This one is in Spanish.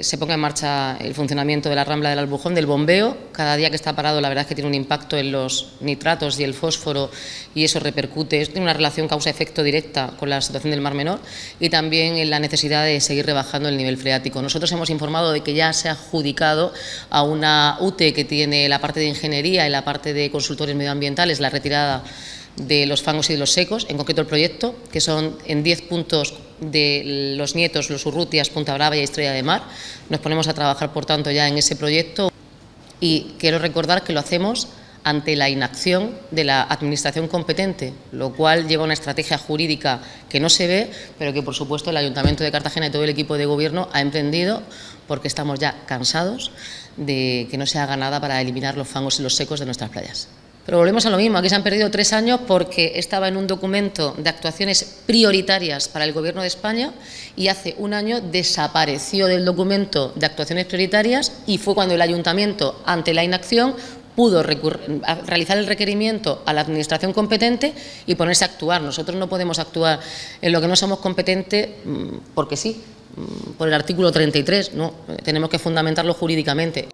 se ponga en marcha el funcionamiento de la Rambla del Albujón, del bombeo. Cada día que está parado, la verdad es que tiene un impacto en los nitratos y el fósforo y eso repercute, tiene una relación causa-efecto directa con la situación del Mar Menor y también en la necesidad de seguir rebajando el nivel freático. Nosotros hemos informado de que ya se ha adjudicado a una UTE que tiene la parte de ingeniería y la parte de consultores medioambientales la retirada de los fangos y de los secos, en concreto el proyecto, que son en 10 puntos de los nietos, los Urrutias, Punta Brava y Estrella de Mar. Nos ponemos a trabajar, por tanto, ya en ese proyecto y quiero recordar que lo hacemos ante la inacción de la Administración competente, lo cual lleva una estrategia jurídica que no se ve, pero que, por supuesto, el Ayuntamiento de Cartagena y todo el equipo de Gobierno ha emprendido porque estamos ya cansados de que no se haga nada para eliminar los fangos y los secos de nuestras playas. Pero volvemos a lo mismo, aquí se han perdido tres años porque estaba en un documento de actuaciones prioritarias para el Gobierno de España y hace un año desapareció del documento de actuaciones prioritarias y fue cuando el Ayuntamiento, ante la inacción, pudo realizar el requerimiento a la Administración competente y ponerse a actuar. Nosotros no podemos actuar en lo que no somos competentes mm, porque sí, mm, por el artículo 33, no, tenemos que fundamentarlo jurídicamente.